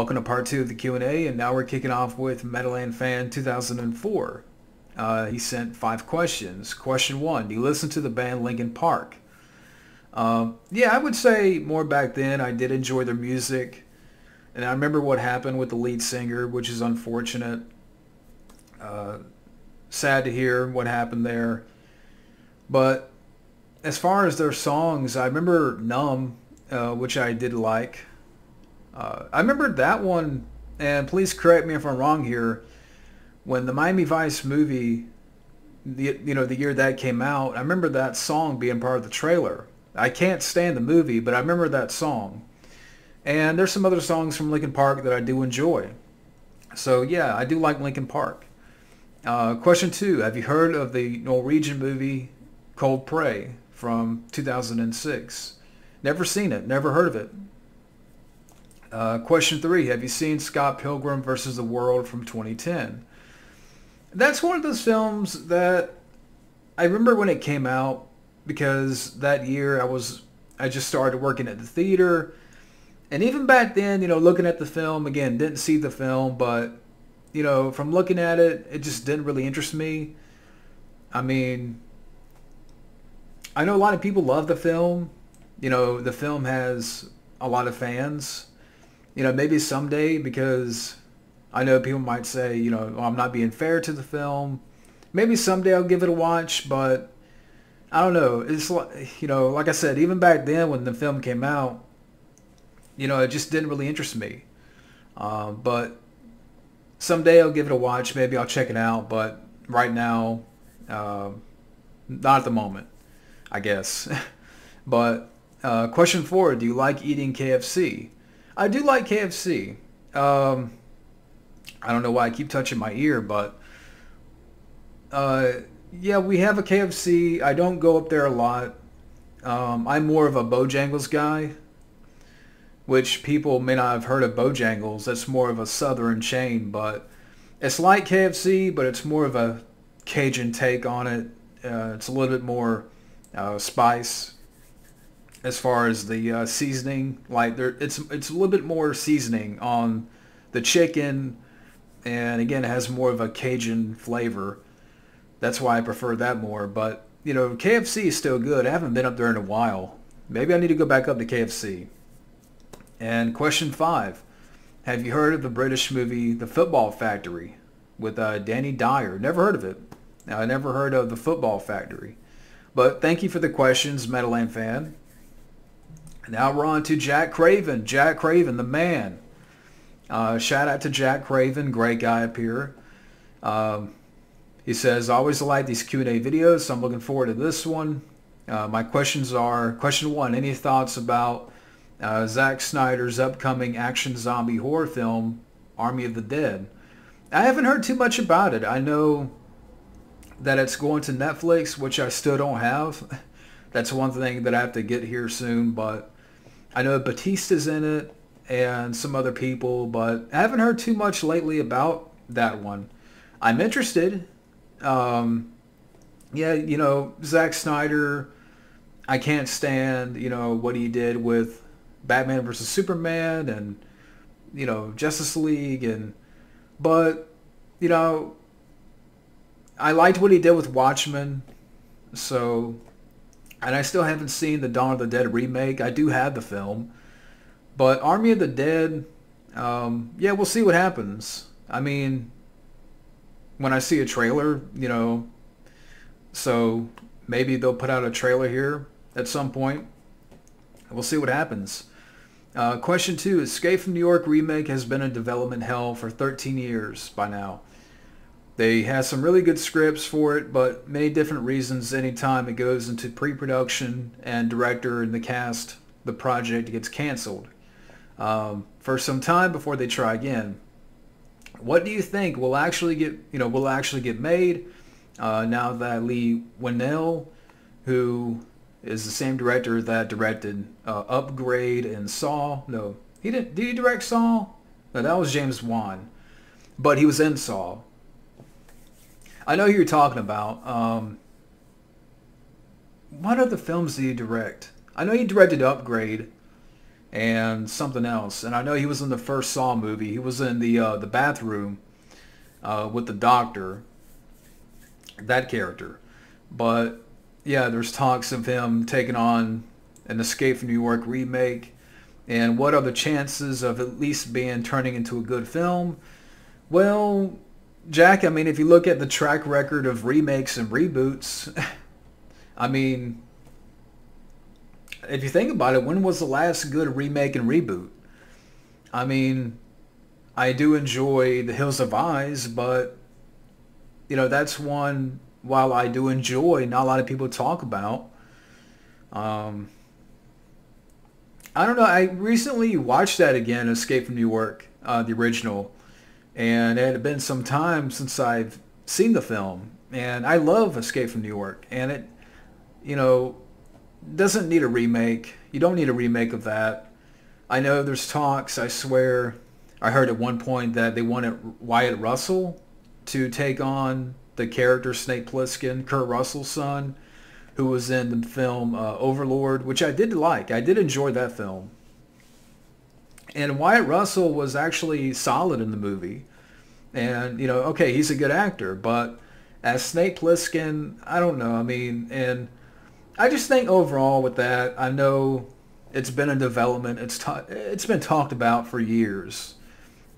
Welcome to part two of the Q&A, and now we're kicking off with Meadowland Fan 2004. Uh, he sent five questions. Question one, do you listen to the band Linkin Park? Uh, yeah, I would say more back then. I did enjoy their music, and I remember what happened with the lead singer, which is unfortunate. Uh, sad to hear what happened there. But as far as their songs, I remember Numb, uh, which I did like. Uh, I remember that one, and please correct me if I'm wrong here. When the Miami Vice movie, the, you know, the year that came out, I remember that song being part of the trailer. I can't stand the movie, but I remember that song. And there's some other songs from Linkin Park that I do enjoy. So yeah, I do like Linkin Park. Uh, question two, have you heard of the Norwegian movie Cold Prey from 2006? Never seen it, never heard of it. Uh, question three, have you seen Scott Pilgrim versus the World from 2010? That's one of those films that I remember when it came out because that year I was I just started working at the theater. And even back then, you know, looking at the film, again, didn't see the film, but, you know, from looking at it, it just didn't really interest me. I mean, I know a lot of people love the film. You know, the film has a lot of fans you know, maybe someday because I know people might say, you know, well, I'm not being fair to the film. Maybe someday I'll give it a watch, but I don't know. It's like, you know, like I said, even back then when the film came out, you know, it just didn't really interest me. Uh, but someday I'll give it a watch. Maybe I'll check it out. But right now, uh, not at the moment, I guess. but uh, question four, do you like eating KFC? I do like KFC. Um, I don't know why I keep touching my ear, but uh, yeah, we have a KFC. I don't go up there a lot. Um, I'm more of a Bojangles guy, which people may not have heard of Bojangles. That's more of a southern chain, but it's like KFC, but it's more of a Cajun take on it. Uh, it's a little bit more uh, spice as far as the uh, seasoning. Like there, it's it's a little bit more seasoning on the chicken, and again, it has more of a Cajun flavor. That's why I prefer that more. But you know, KFC is still good. I haven't been up there in a while. Maybe I need to go back up to KFC. And question five: Have you heard of the British movie The Football Factory with uh, Danny Dyer? Never heard of it. I never heard of The Football Factory. But thank you for the questions, Meadowland fan. Now we're on to Jack Craven. Jack Craven, the man. Uh, shout out to Jack Craven, great guy up here. Um, he says, always like these Q&A videos, so I'm looking forward to this one. Uh, my questions are, question one, any thoughts about uh, Zack Snyder's upcoming action zombie horror film, Army of the Dead? I haven't heard too much about it. I know that it's going to Netflix, which I still don't have. That's one thing that I have to get here soon, but I know Batista's in it and some other people, but I haven't heard too much lately about that one. I'm interested. Um, yeah, you know, Zack Snyder, I can't stand, you know, what he did with Batman versus Superman and, you know, Justice League and, but, you know, I liked what he did with Watchmen. So and I still haven't seen the Dawn of the Dead remake. I do have the film, but Army of the Dead, um, yeah, we'll see what happens. I mean, when I see a trailer, you know, so maybe they'll put out a trailer here at some point. We'll see what happens. Uh, question two, Escape from New York remake has been in development hell for 13 years by now. They have some really good scripts for it, but many different reasons anytime it goes into pre-production and director and the cast, the project gets canceled um, for some time before they try again. What do you think will actually get, you know, will actually get made uh, now that Leigh Whannell, who is the same director that directed uh, Upgrade and Saw, no, he didn't, did he direct Saw? No, that was James Wan, but he was in Saw. I know who you're talking about. Um, what other films did he direct? I know he directed Upgrade, and something else. And I know he was in the first Saw movie. He was in the uh, the bathroom uh, with the doctor. That character, but yeah, there's talks of him taking on an Escape from New York remake. And what are the chances of at least being turning into a good film? Well, Jack, I mean, if you look at the track record of remakes and reboots, I mean, if you think about it, when was the last good remake and reboot? I mean, I do enjoy The Hills Have Eyes, but you know that's one. While I do enjoy, not a lot of people talk about. Um, I don't know. I recently watched that again, Escape from New York, uh, the original, and it had been some time since I've seen the film, and I love Escape from New York, and it, you know, doesn't need a remake. You don't need a remake of that. I know there's talks. I swear, I heard at one point that they wanted Wyatt Russell to take on the character Snake Plissken, Kurt Russell's son, who was in the film uh, Overlord, which I did like. I did enjoy that film. And Wyatt Russell was actually solid in the movie. And, you know, okay, he's a good actor, but as Snake Plissken, I don't know. I mean, and I just think overall with that, I know it's been a development. It's ta- it's been talked about for years,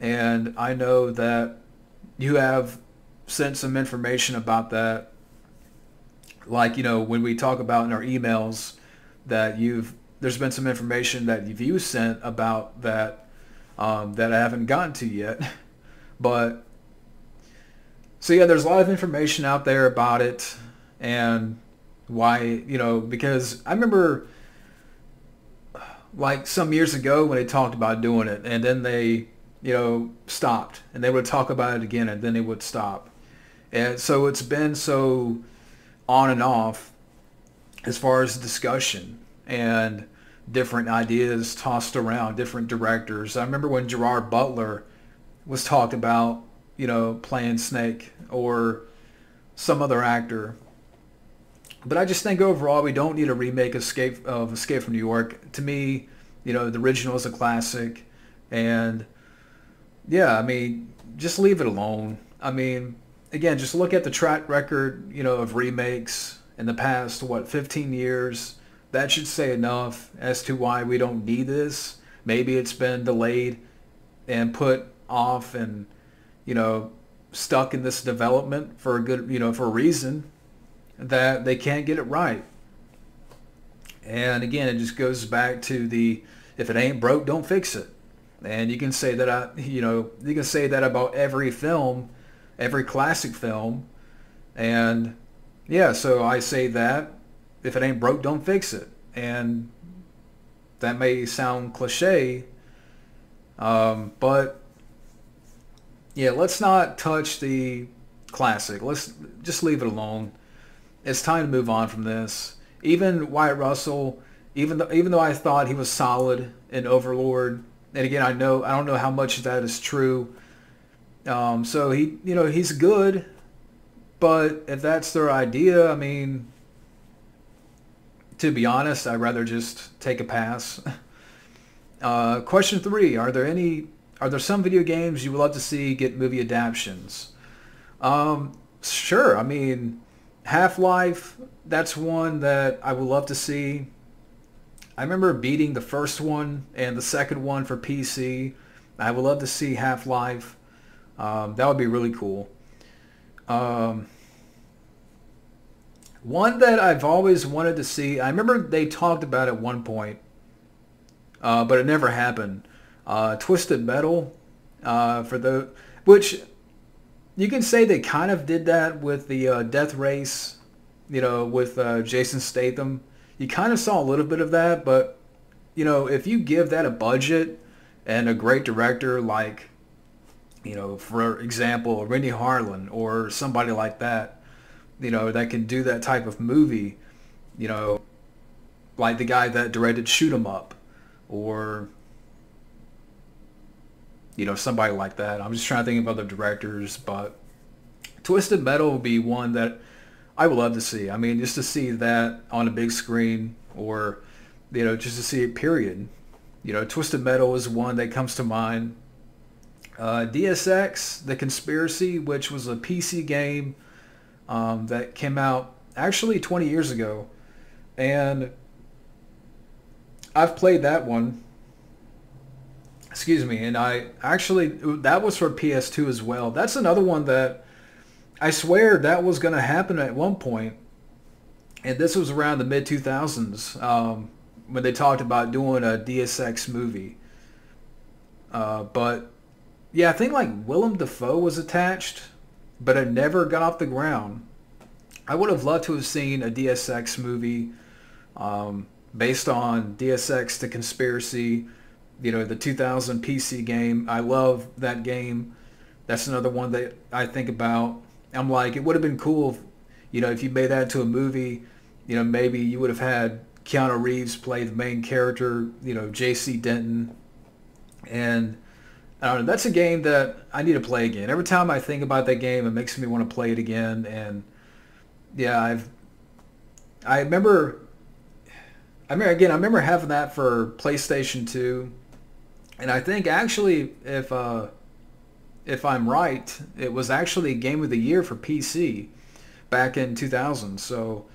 and I know that you have sent some information about that. Like you know when we talk about in our emails that you've there's been some information that you've sent about that um, that I haven't gotten to yet, but so yeah, there's a lot of information out there about it, and why you know because I remember like some years ago when they talked about doing it and then they you know stopped and they would talk about it again and then they would stop. And so it's been so on and off as far as discussion. And different ideas tossed around different directors i remember when gerard butler was talked about you know playing snake or some other actor but I just think overall we don't need a remake of Escape of Escape from New York. To me, you know, the original is a classic, and yeah, I mean, just leave it alone. I mean, again, just look at the track record, you know, of remakes in the past what 15 years. That should say enough as to why we don't need this. Maybe it's been delayed and put off and you know stuck in this development for a good you know for a reason that they can't get it right. And again, it just goes back to the if it ain't broke, don't fix it. And you can say that I, you know, you can say that about every film, every classic film. And yeah, so I say that if it ain't broke, don't fix it. And that may sound cliche, um, but yeah, let's not touch the classic. Let's just leave it alone it's time to move on from this. Even Wyatt Russell, even though even though I thought he was solid in Overlord, and again I know I don't know how much of that is true. Um, so he you know he's good, but if that's their idea, I mean, to be honest, I'd rather just take a pass. Uh, question three: Are there any? Are there some video games you would love to see get movie adaptations? Um, sure. I mean, Half-Life, that's one that I would love to see. I remember beating the first one and the second one for PC. I would love to see Half-Life. Um, that would be really cool. Um, one that I've always wanted to see, I remember they talked about at one point, uh, but it never happened. Uh, Twisted Metal, uh, for the which you can say they kind of did that with the uh, Death Race, you know, with uh, Jason Statham. You kind of saw a little bit of that, but you know, if you give that a budget and a great director like, you know, for example, Renny Harlin or somebody like that, you know, that can do that type of movie, you know, like the guy that directed Shoot 'Em Up, or you know, somebody like that. I'm just trying to think of other directors, but Twisted Metal would be one that I would love to see. I mean, just to see that on a big screen or, you know, just to see it, period. You know, Twisted Metal is one that comes to mind. Uh, Deus Ex, The Conspiracy, which was a PC game um, that came out actually 20 years ago. And I've played that one. Excuse me. And I actually, that was for PS2 as well. That's another one that I swear that was going to happen at one point. And this was around the mid 2000s um, when they talked about doing a Deus Ex movie. Uh, but yeah, I think like Willem Dafoe was attached, but it never got off the ground. I would have loved to have seen a Deus Ex movie um, based on Deus Ex The Conspiracy. You know, the 2000 PC game. I love that game. That's another one that I think about. I'm like, it would have been cool, if, you know, if you made that into a movie. You know, maybe you would have had Keanu Reeves play the main character. You know, J.C. Denton, and I don't know. That's a game that I need to play again. Every time I think about that game, it makes me want to play it again. And yeah, I've I remember I remember again. I remember having that for PlayStation 2, and I think actually, if uh, if I'm right, it was actually Game of the Year for PC back in 2000. So,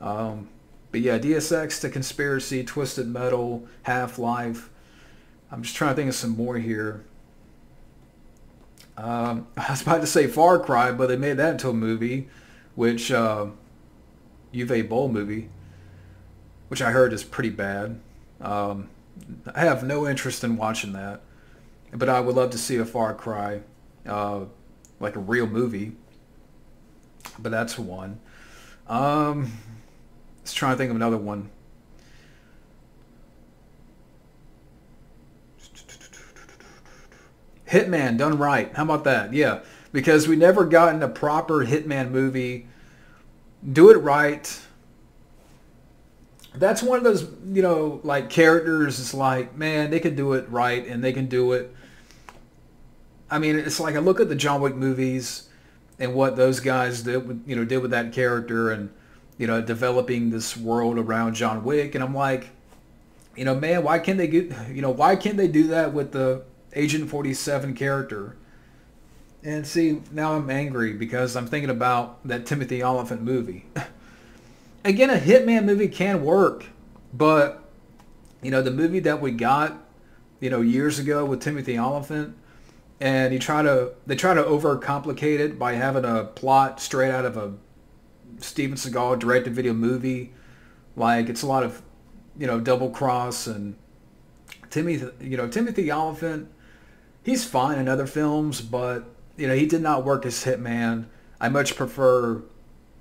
um, but yeah, Deus Ex The Conspiracy, Twisted Metal, Half Life. I'm just trying to think of some more here. Um, I was about to say Far Cry, but they made that into a movie, which uh, Uwe Boll movie which I heard is pretty bad. Um, I have no interest in watching that, but I would love to see a Far Cry, uh, like a real movie. But that's one. Um, let's try to think of another one. Hitman done right. How about that? Yeah, because we never gotten a proper Hitman movie. Do it right that's one of those you know like characters it's like man they can do it right and they can do it i mean it's like i look at the john wick movies and what those guys did you know did with that character and you know developing this world around john wick and i'm like you know man why can't they get you know why can't they do that with the agent 47 character. And see now i'm angry because i'm thinking about that timothy Olyphant movie. Again, a Hitman movie can work, but you know the movie that we got, you know, years ago with Timothy Olyphant, and you try to they try to overcomplicate it by having a plot straight out of a Steven Seagal directed video movie, like it's a lot of you know double cross and Timothy you know Timothy Olyphant, he's fine in other films, but you know he did not work as Hitman. I much prefer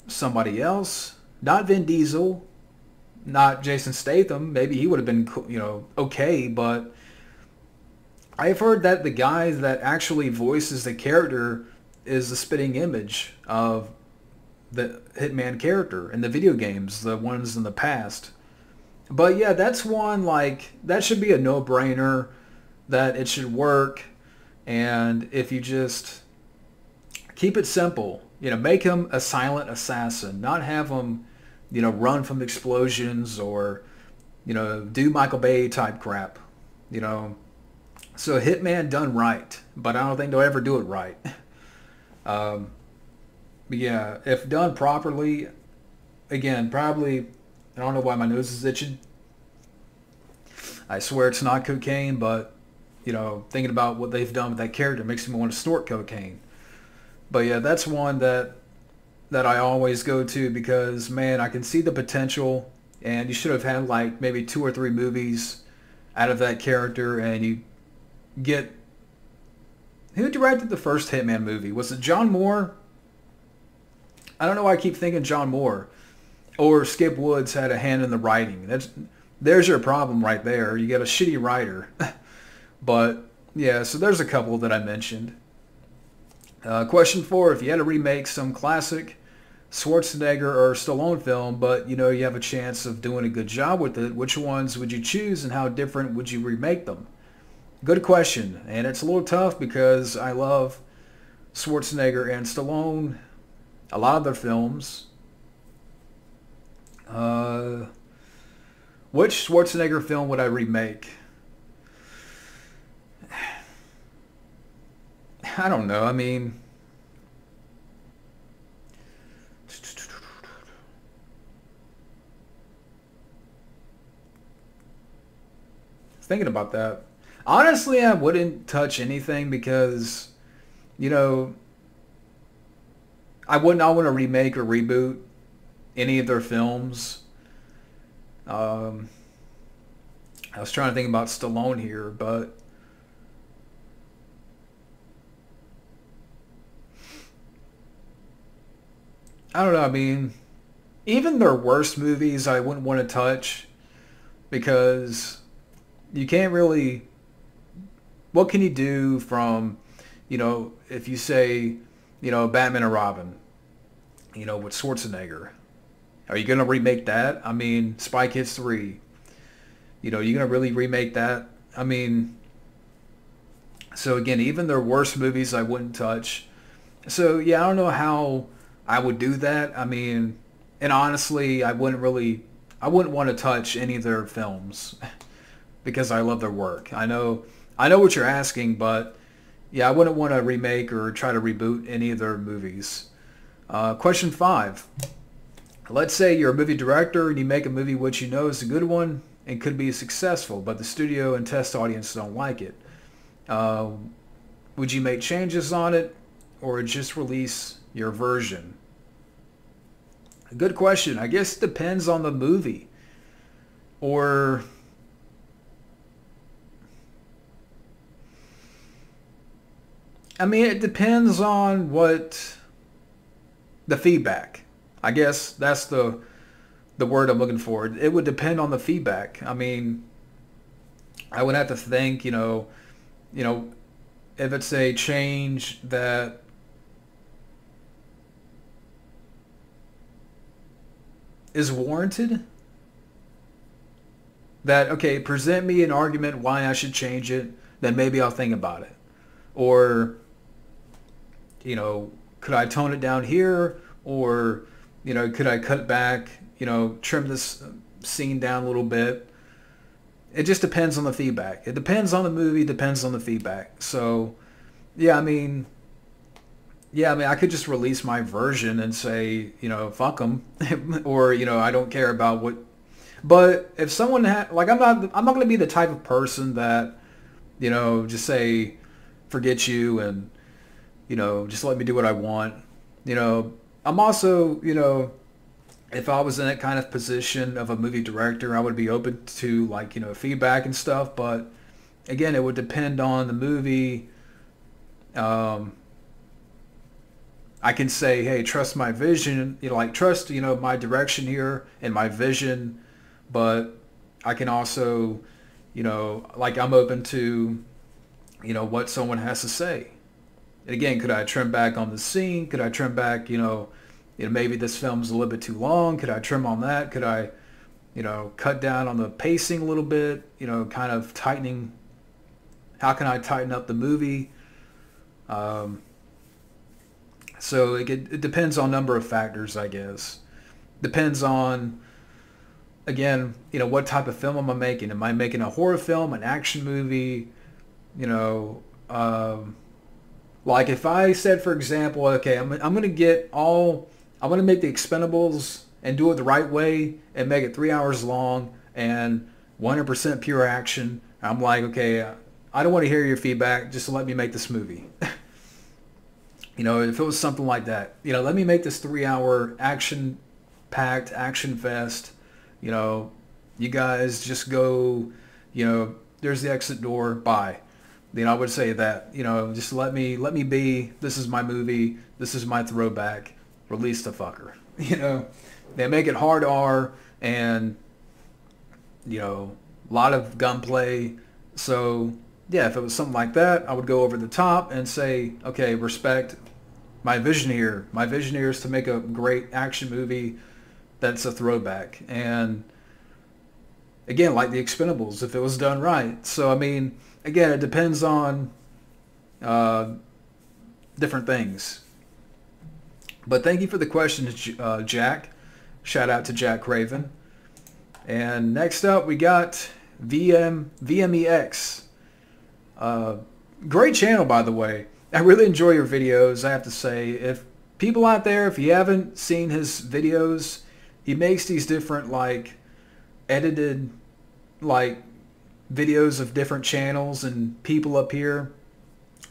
somebody else not Vin Diesel, not Jason Statham. Maybe he would have been, you know, okay, but I've heard that the guy that actually voices the character is the spitting image of the Hitman character in the video games, the ones in the past. But yeah, that's one like that should be a no-brainer that it should work and if you just keep it simple, you know, make him a silent assassin, not have him you know, run from explosions or, you know, do Michael Bay type crap, you know. So Hitman done right, but I don't think they'll ever do it right. Um, yeah, if done properly, again, probably, I don't know why my nose is itching. I swear it's not cocaine, but, you know, thinking about what they've done with that character makes me want to snort cocaine. But yeah, that's one that that I always go to because man, I can see the potential, and you should have had like maybe two or three movies out of that character, and you get who directed the first Hitman movie? Was it John Moore? I don't know why I keep thinking John Moore. Or Skip Woods had a hand in the writing. That's there's your problem right there. You got a shitty writer. but yeah, so there's a couple that I mentioned. Uh, question four: If you had to remake some classic Schwarzenegger or Stallone film, but you know you have a chance of doing a good job with it. Which ones would you choose, and how different would you remake them? Good question, and it's a little tough because I love Schwarzenegger and Stallone, a lot of their films. Uh, which Schwarzenegger film would I remake? I don't know. I mean, thinking about that. Honestly, I wouldn't touch anything because, you know, I would not want to remake or reboot any of their films. Um, I was trying to think about Stallone here, but I don't know. I mean, even their worst movies, I wouldn't want to touch because you can't really. What can you do from, you know, if you say, you know, Batman and Robin, you know, with Schwarzenegger, are you gonna remake that? I mean, Spy Kids three. You know, you're gonna really remake that? I mean, so again, even their worst movies, I wouldn't touch. So yeah, I don't know how I would do that. I mean, and honestly, I wouldn't really, I wouldn't want to touch any of their films because I love their work. I know, I know what you're asking, but yeah, I wouldn't want to remake or try to reboot any of their movies. Uh, question five. Let's say you're a movie director and you make a movie which you know is a good one and could be successful, but the studio and test audience don't like it. Uh, would you make changes on it or just release your version? Good question. I guess it depends on the movie. Or I mean, it depends on what the feedback. I guess that's the the word I'm looking for. It would depend on the feedback. I mean, I would have to think, you know, you know, if it's a change that is warranted, that okay, present me an argument why I should change it, then maybe I'll think about it. Or you know, could I tone it down here or, you know, could I cut back, you know, trim this scene down a little bit? It just depends on the feedback. It depends on the movie, depends on the feedback. So, yeah, I mean, yeah, I mean, I could just release my version and say, you know, fuck them, or you know, I don't care about what. But if someone had, like, I'm not, I'm not going to be the type of person that, you know, just say, forget you and you know, just let me do what I want. You know, I'm also, you know, if I was in that kind of position of a movie director, I would be open to like, you know, feedback and stuff. But again, it would depend on the movie. Um, I can say, hey, trust my vision, you know, like trust, you know, my direction here and my vision. But I can also, you know, like I'm open to, you know, what someone has to say. And again, could I trim back on the scene? Could I trim back, you know, you know, maybe this film's a little bit too long. Could I trim on that? Could I, you know, cut down on the pacing a little bit? You know, kind of tightening. How can I tighten up the movie? Um, so it, it depends on number of factors, I guess. Depends on, again, you know, what type of film am I making? Am I making a horror film, an action movie? You know, um, like if I said, for example, okay, I'm, I'm going to get all, I'm going to make the Expendables and do it the right way and make it three hours long and 100% pure action. I'm like, okay, I don't want to hear your feedback. Just let me make this movie. you know, if it was something like that, you know, let me make this three-hour action-packed action fest. You know, you guys just go. You know, there's the exit door. Bye you know, I would say that, you know, just let me let me be. This is my movie. This is my throwback. Release the fucker. You know, they make it hard R and you know, a lot of gunplay. So yeah, if it was something like that, I would go over the top and say, okay, respect my vision here. My vision here is to make a great action movie that's a throwback. And again, like the Expendables, if it was done right. So I mean again, it depends on uh, different things. But thank you for the question, uh, Jack. Shout out to Jack Craven. And next up, we got VM VMEX. Uh, great channel, by the way. I really enjoy your videos. I have to say, if people out there, if you haven't seen his videos, he makes these different like edited like videos of different channels and people up here,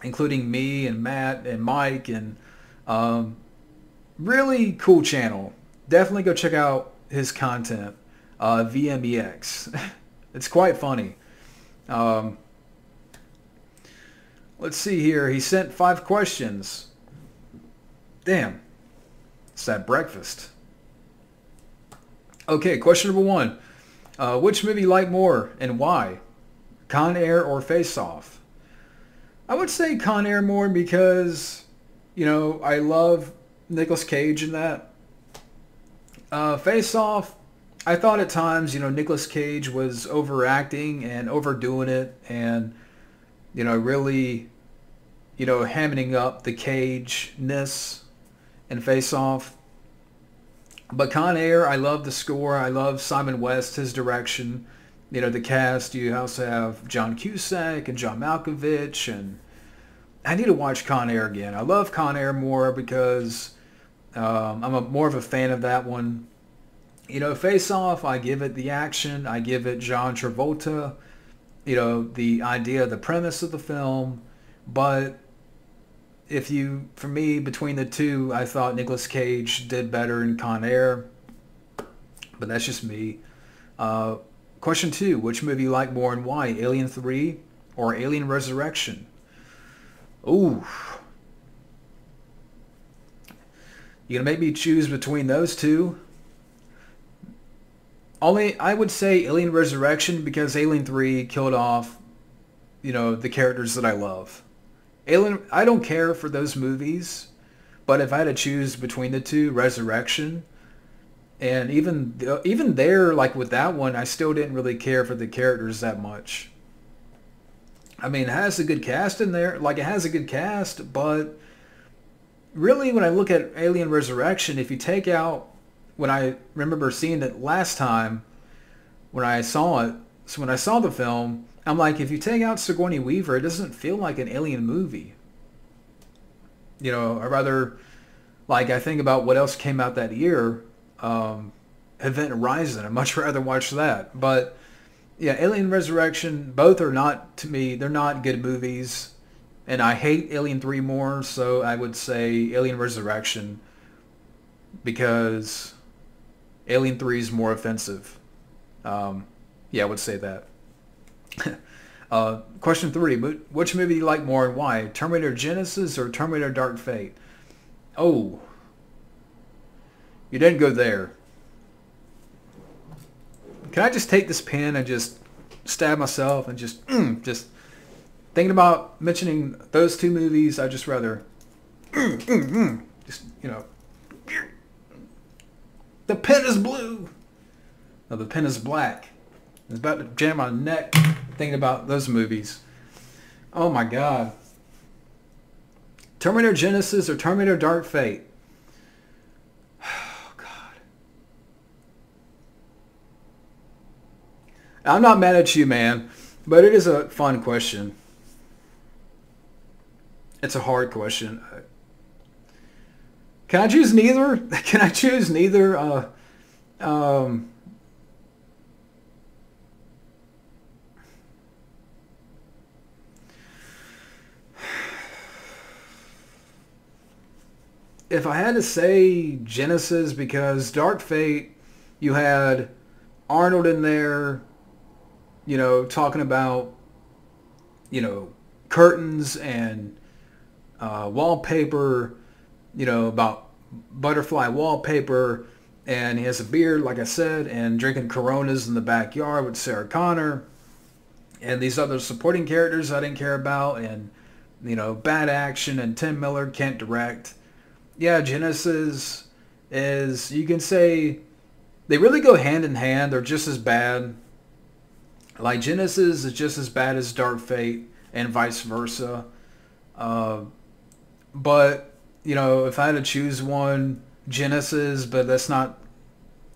including me and Matt and Mike and um, really cool channel. Definitely go check out his content, uh, VMEX. it's quite funny. Um, let's see here. He sent five questions. Damn. It's that breakfast. Okay, question number one. Uh, which movie you like more and why? Con Air or Face Off? I would say Con Air more because, you know, I love Nicolas Cage in that. Uh, Face Off, I thought at times, you know, Nicolas Cage was overacting and overdoing it and, you know, really, you know, hamming up the cage-ness in Face Off. But Con Air, I love the score. I love Simon West, his direction. You know, the cast, you also have John Cusack and John Malkovich. And I need to watch Con Air again. I love Con Air more because um, I'm a, more of a fan of that one. You know, Face Off, I give it the action. I give it John Travolta. You know, the idea, the premise of the film. But if you, for me, between the two, I thought Nicolas Cage did better in Con Air, but that's just me. Uh, question two, which movie you like more and why? Alien 3 or Alien Resurrection? Ooh. You gonna make me choose between those two? Only, I would say Alien Resurrection because Alien 3 killed off, you know, the characters that I love. Alien, I don't care for those movies, but if I had to choose between the two, Resurrection, and even even there, like with that one, I still didn't really care for the characters that much. I mean, it has a good cast in there, like it has a good cast, but really, when I look at Alien Resurrection, if you take out when I remember seeing it last time, when I saw it, so when I saw the film, I'm like, if you take out Sigourney Weaver, it doesn't feel like an alien movie. You know, I rather, like, I think about what else came out that year. Um, Event Horizon. I'd much rather watch that. But yeah, Alien Resurrection, both are not, to me, they're not good movies. And I hate Alien 3 more, so I would say Alien Resurrection because Alien 3 is more offensive. Um, yeah, I would say that. uh, question three, which movie do you like more and why? Terminator Genisys or Terminator Dark Fate? Oh, you didn't go there. Can I just take this pen and just stab myself and just, mm, just thinking about mentioning those two movies, I just rather, mm, mm, mm, just, you know, the pen is blue. No, the pen is black. It's about to jam my neck thinking about those movies. Oh my God. Terminator Genisys or Terminator Dark Fate? Oh God. I'm not mad at you, man, but it is a fun question. It's a hard question. Can I choose neither? Can I choose neither? Uh, um, if I had to say Genisys, because Dark Fate, you had Arnold in there, you know, talking about, you know, curtains and uh, wallpaper, you know, about butterfly wallpaper. And he has a beard, like I said, and drinking Coronas in the backyard with Sarah Connor. And these other supporting characters I didn't care about. And, you know, bad action and Tim Miller can't direct yeah, Genisys is you can say they really go hand in hand. They're just as bad. Like Genisys is just as bad as Dark Fate and vice versa. Uh, but you know, if I had to choose one, Genisys, but that's not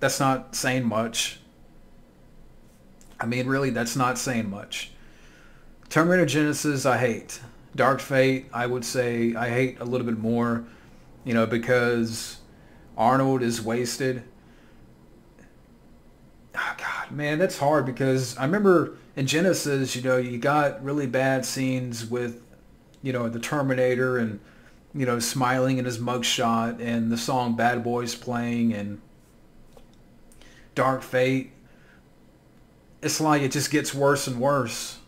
that's not saying much. I mean, really, that's not saying much. Terminator Genisys, I hate. Dark Fate, I would say I hate a little bit more, you know, because Arnold is wasted. Oh, God, man, that's hard because I remember in Genisys, you know, you got really bad scenes with, you know, the Terminator and, you know, smiling in his mugshot and the song Bad Boys playing and Dark Fate. It's like it just gets worse and worse.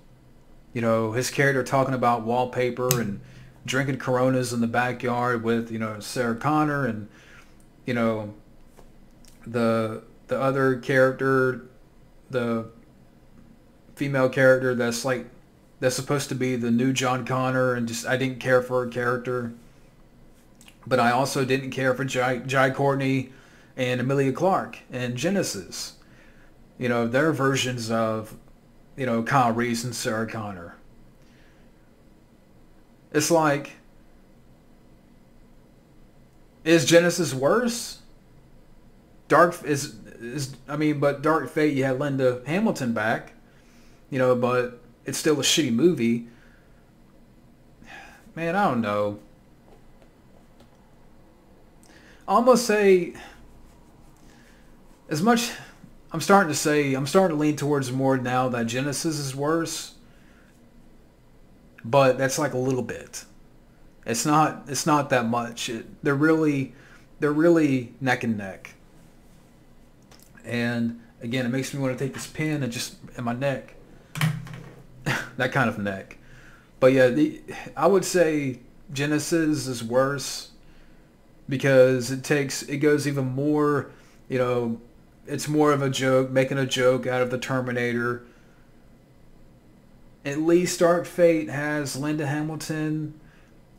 You know, his character talking about wallpaper and drinking Coronas in the backyard with, you know, Sarah Connor and, you know, the the other character, the female character that's like that's supposed to be the new John Connor and just I didn't care for her character. But I also didn't care for Jai, Jai Courtney and Emilia Clarke and Genisys. You know, their versions of, you know, Kyle Reese and Sarah Connor. It's like, is Genisys worse? Dark is is I mean, but Dark Fate you had Linda Hamilton back, you know, but it's still a shitty movie. Man, I don't know. I almost say as much I'm starting to say I'm starting to lean towards more now that Genisys is worse. But that's like a little bit. It's not it's not that much. It, they're really they're really neck and neck. And again, it makes me want to take this pin and just in my neck. that kind of neck. But yeah, the, I would say Genisys is worse because it takes it goes even more, you know, it's more of a joke, making a joke out of the Terminator. At least Dark Fate has Linda Hamilton.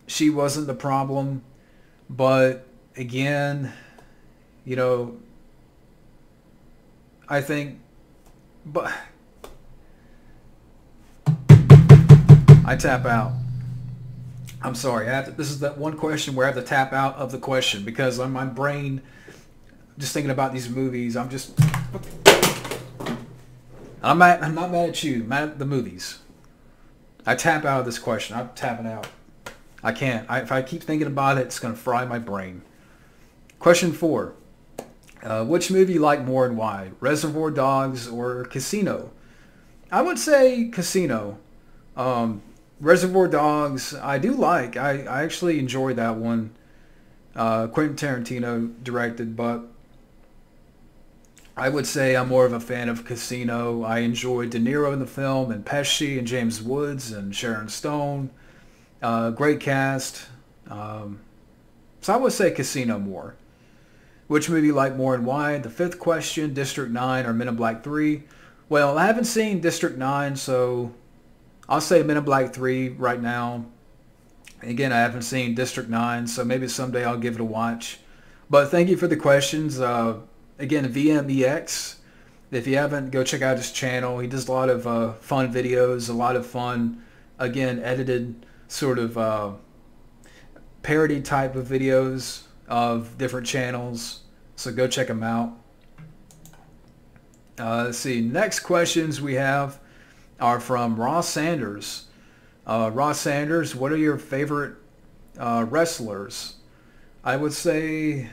She wasn't the problem. But again, you know, I think but I tap out. I'm sorry. To, this is that one question where I have to tap out of the question because on my brain, just thinking about these movies, I'm just. I'm mad, I'm not mad at you. Mad at the movies. I tap out of this question. I'm tapping out. I can't. I, if I keep thinking about it, it's going to fry my brain. Question four. Uh, which movie you like more and why? Reservoir Dogs or Casino? I would say Casino. Um, Reservoir Dogs, I do like. I, I actually enjoyed that one. Uh, Quentin Tarantino directed, but I would say I'm more of a fan of Casino. I enjoyed De Niro in the film and Pesci and James Woods and Sharon Stone. Uh, great cast. Um, so I would say Casino more. Which movie you like more and why? The fifth question, District 9 or Men in Black 3? Well, I haven't seen District 9, so I'll say Men in Black 3 right now. Again, I haven't seen District 9, so maybe someday I'll give it a watch. But thank you for the questions. Uh, again, VMEX. If you haven't, go check out his channel. He does a lot of uh, fun videos, a lot of fun, again, edited sort of uh, parody type of videos of different channels. So go check him out. Uh, let's see. Next questions we have are from Ross Sanders. Uh, Ross Sanders, what are your favorite uh, wrestlers? I would say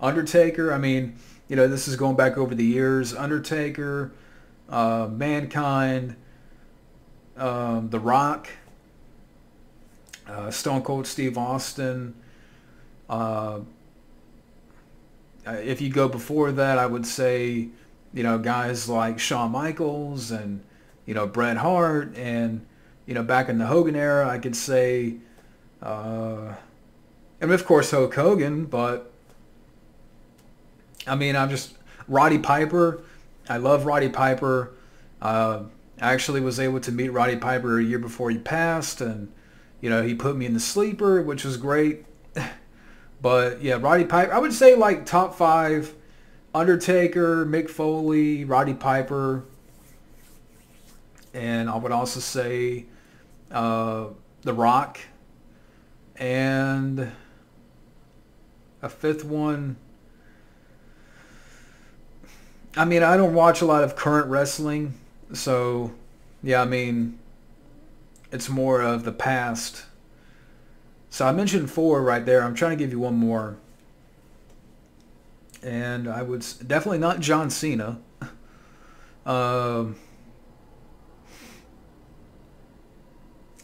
Undertaker. I mean, you know, this is going back over the years. Undertaker, uh, Mankind, um, The Rock, uh, Stone Cold Steve Austin. Uh, if you go before that, I would say you know, guys like Shawn Michaels and, you know, Bret Hart and, you know, back in the Hogan era, I could say, uh, and of course Hulk Hogan, but I mean, I'm just, Roddy Piper, I love Roddy Piper. Uh, I actually was able to meet Roddy Piper a year before he passed and, you know, he put me in the sleeper, which was great. but yeah, Roddy Piper, I would say like top five Undertaker, Mick Foley, Roddy Piper, and I would also say uh, The Rock, and a fifth one. I mean, I don't watch a lot of current wrestling, so yeah, I mean, it's more of the past. So I mentioned four right there. I'm trying to give you one more. And I would definitely not John Cena. um,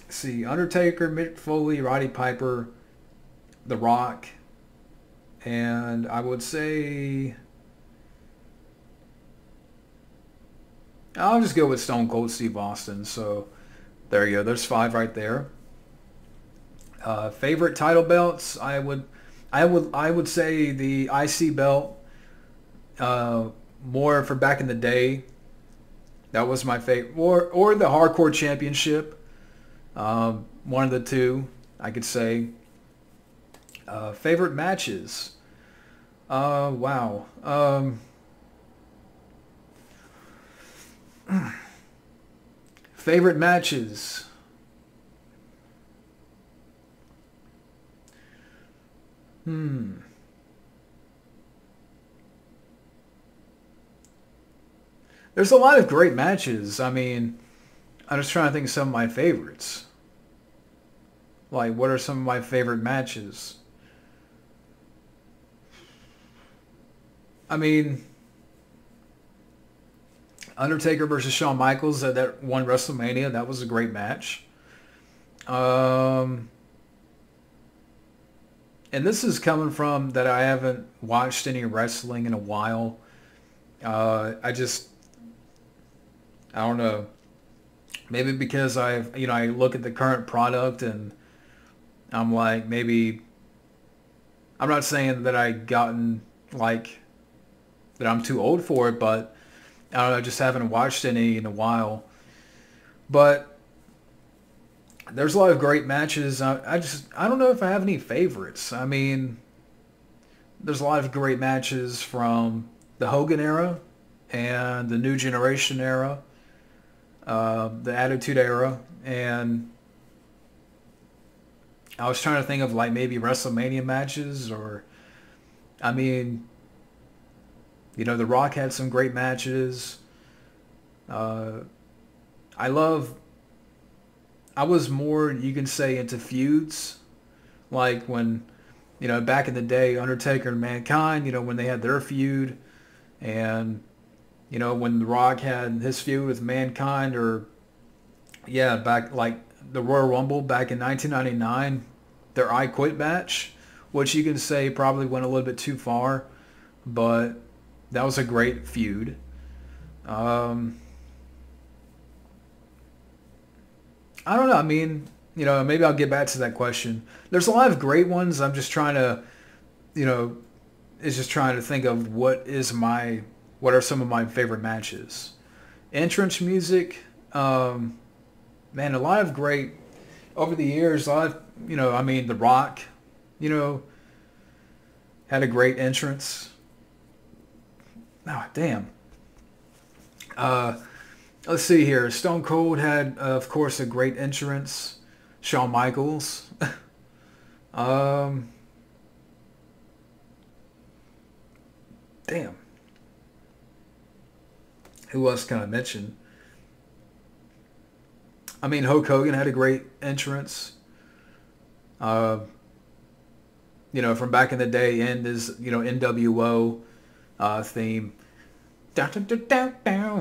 see, Undertaker, Mick Foley, Roddy Piper, The Rock, and I would say I'll just go with Stone Cold Steve Austin. So there you go. There's five right there. Uh, favorite title belts? I would, I would, I would say the IC belt. Uh, more for back in the day. That was my favorite, or or the Hardcore Championship. Um, one of the two, I could say. Uh, favorite matches? Uh, wow. Um, favorite matches? Hmm. There's a lot of great matches. I mean, I'm just trying to think of some of my favorites. Like, what are some of my favorite matches? I mean, Undertaker versus Shawn Michaels at that one WrestleMania, that was a great match. Um, and this is coming from that I haven't watched any wrestling in a while. Uh, I just, I don't know. Maybe because I've, you know, I look at the current product and I'm like, maybe, I'm not saying that I gotten like that I'm too old for it, but I don't know, just haven't watched any in a while. But there's a lot of great matches. I, I just I don't know if I have any favorites. I mean, there's a lot of great matches from the Hogan era and the New Generation era, uh, the Attitude era, and I was trying to think of like maybe WrestleMania matches or, I mean, you know, The Rock had some great matches. Uh, I love. I was more, you can say, into feuds, like when, you know, back in the day, Undertaker and Mankind. You know, when they had their feud, and you know when The Rock had his feud with Mankind, or yeah, back like the Royal Rumble back in 1999, their I Quit match, which you can say probably went a little bit too far, but that was a great feud. Um, I don't know. I mean, you know, maybe I'll get back to that question. There's a lot of great ones. I'm just trying to, you know, is just trying to think of what is my, what are some of my favorite matches. Entrance music, um, man, a lot of great, over the years, a lot of, you know, I mean, The Rock, you know, had a great entrance. Oh, damn. Uh, let's see here. Stone Cold had, uh, of course, a great entrance. Shawn Michaels. um, damn. Who else can I mention? I mean, Hulk Hogan had a great entrance. Uh, you know, from back in the day, and his, you know, NWO theme.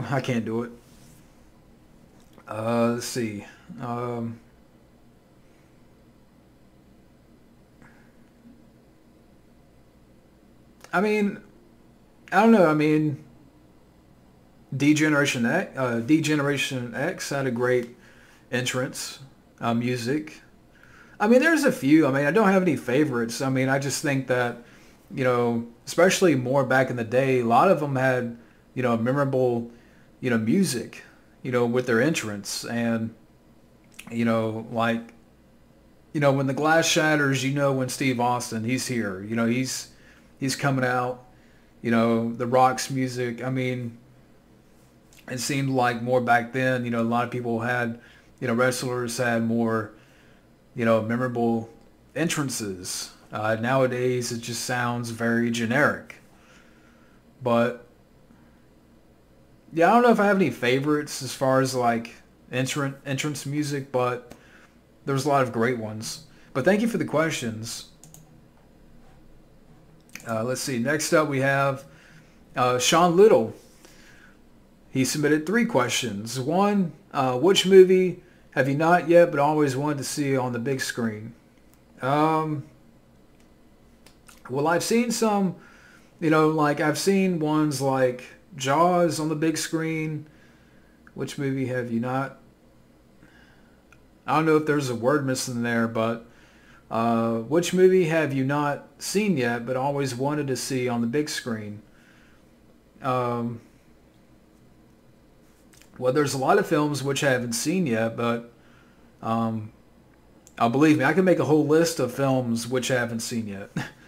I can't do it. Uh, let's see. Um, I mean, I don't know. I mean, D Generation X, uh, D Generation X had a great entrance, uh, music. I mean, there's a few. I mean, I don't have any favorites. I mean, I just think that you know, especially more back in the day, a lot of them had, you know, memorable, you know, music, you know, with their entrance. And, you know, like, you know, when the glass shatters, you know, when Steve Austin, he's here, you know, he's, he's coming out, you know, the Rock's music. I mean, it seemed like more back then, you know, a lot of people had, you know, wrestlers had more, you know, memorable entrances uh, nowadays, it just sounds very generic. But yeah, I don't know if I have any favorites as far as like entrance entrance music, but there's a lot of great ones. But thank you for the questions. Uh, let's see. Next up, we have uh, Sean Little. He submitted three questions. One, uh, which movie have you not yet but always wanted to see on the big screen? Um, well, I've seen some, you know, like I've seen ones like Jaws on the big screen. Which movie have you not? I don't know if there's a word missing there, but uh, which movie have you not seen yet but always wanted to see on the big screen? Um, well, there's a lot of films which I haven't seen yet, but um, I'll believe me, I can make a whole list of films which I haven't seen yet.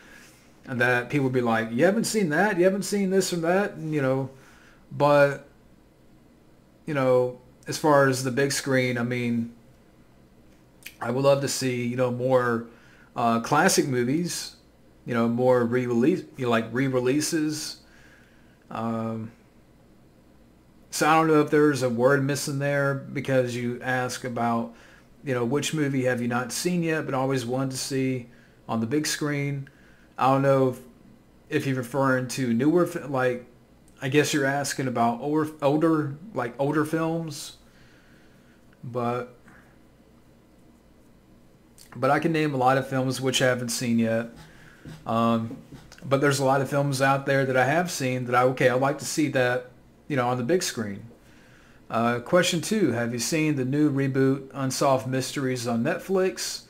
and that people would be like, you haven't seen that? You haven't seen this or that? And, you know, but, you know, as far as the big screen, I mean, I would love to see, you know, more uh, classic movies, you know, more re-release, you know, like re-releases. Um, so I don't know if there's a word missing there because you ask about, you know, which movie have you not seen yet but always wanted to see on the big screen. I don't know if, if you're referring to newer, like, I guess you're asking about older, older, like older films, but but I can name a lot of films which I haven't seen yet. Um, but there's a lot of films out there that I have seen that I okay I'd like to see that you know on the big screen. Uh, question two: Have you seen the new reboot Unsolved Mysteries on Netflix?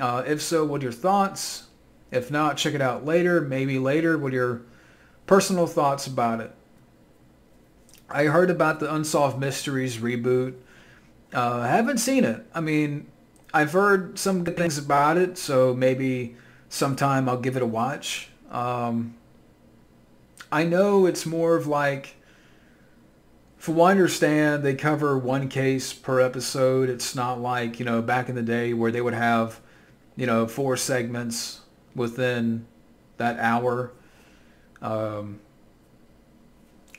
Uh, if so, what are your thoughts? If not, check it out later. Maybe later. Are your personal thoughts about it? I heard about the Unsolved Mysteries reboot. Uh, I haven't seen it. I mean, I've heard some good things about it, so maybe sometime I'll give it a watch. Um, I know it's more of like, from what I understand, they cover one case per episode. It's not like, you know, back in the day where they would have, you know, four segments within that hour. Um,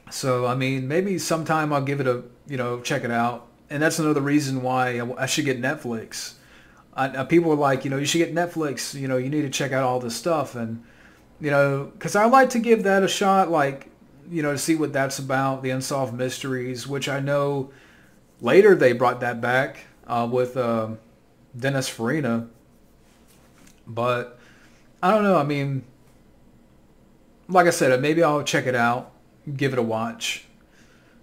so, I mean, maybe sometime I'll give it a, you know, check it out. And that's another reason why I should get Netflix uh, people were like, you know, you should get Netflix. You know, you need to check out all this stuff, and you know, because I like to give that a shot, like you know, to see what that's about, the unsolved mysteries, which I know later they brought that back uh, with uh, Dennis Farina, but I don't know. I mean, like I said, maybe I'll check it out, give it a watch,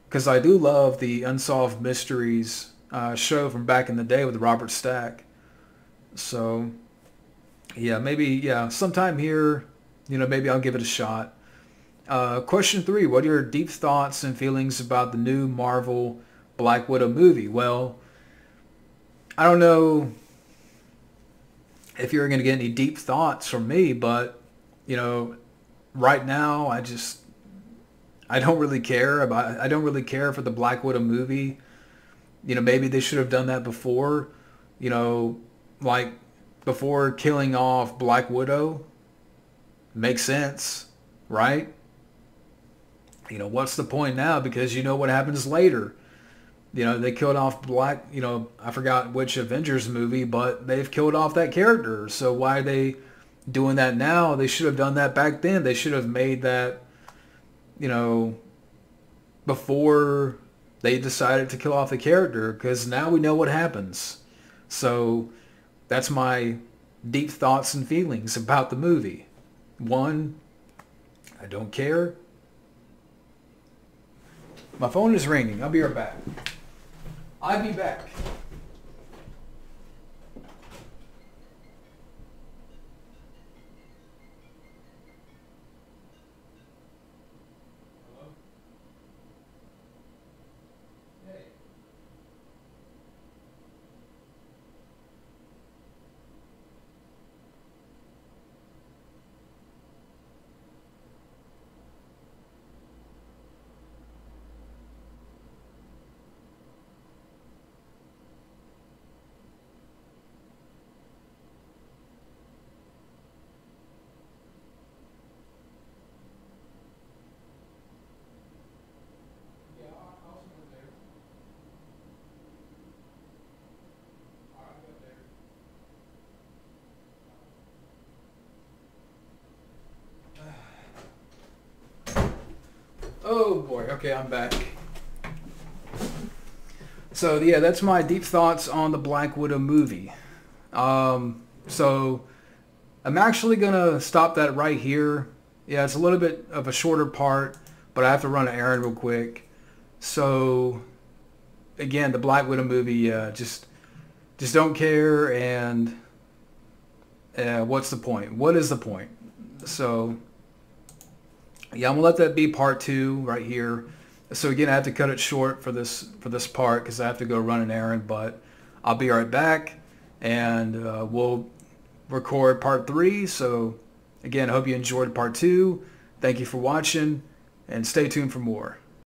because I do love the unsolved mysteries uh, show from back in the day with Robert Stack. So, yeah, maybe, yeah, sometime here, you know, maybe I'll give it a shot. Uh, question three, what are your deep thoughts and feelings about the new Marvel Black Widow movie? Well, I don't know if you're going to get any deep thoughts from me, but, you know, right now I just, I don't really care about, I don't really care for the Black Widow movie. You know, maybe they should have done that before. You know, like before killing off Black Widow makes sense, right? You know, what's the point now? Because you know what happens later. You know, they killed off Black, you know, I forgot which Avengers movie, but they've killed off that character. So why are they doing that now? They should have done that back then. They should have made that, you know, before they decided to kill off the character because now we know what happens. So that's my deep thoughts and feelings about the movie. One, I don't care. My phone is ringing. I'll be right back. I'll be back. Okay, I'm back. So yeah, that's my deep thoughts on the Black Widow movie. Um, so I'm actually gonna stop that right here. Yeah, it's a little bit of a shorter part, but I have to run an errand real quick. So again, the Black Widow movie, uh, just just don't care, and uh, what's the point? What is the point? So yeah, I'm gonna let that be part two right here. So again, I have to cut it short for this for this part because I have to go run an errand. But I'll be right back, and uh, we'll record part three. So again, I hope you enjoyed part two. Thank you for watching, and stay tuned for more.